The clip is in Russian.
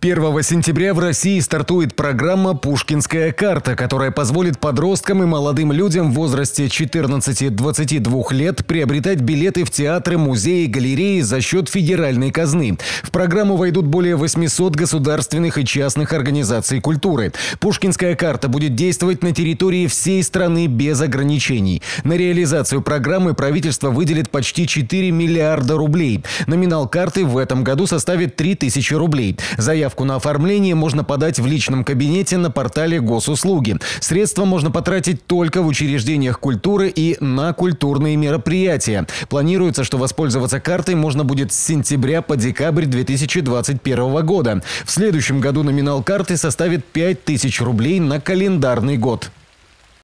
1 сентября в России стартует программа «Пушкинская карта», которая позволит подросткам и молодым людям в возрасте 14-22 лет приобретать билеты в театры, музеи, галереи за счет федеральной казны. В программу войдут более 800 государственных и частных организаций культуры. «Пушкинская карта» будет действовать на территории всей страны без ограничений. На реализацию программы правительство выделит почти 4 миллиарда рублей. Номинал карты в этом году составит 3000 рублей. Заявка Заявку на оформление можно подать в личном кабинете на портале госуслуги. Средства можно потратить только в учреждениях культуры и на культурные мероприятия. Планируется, что воспользоваться картой можно будет с сентября по декабрь 2021 года. В следующем году номинал карты составит 5000 рублей на календарный год.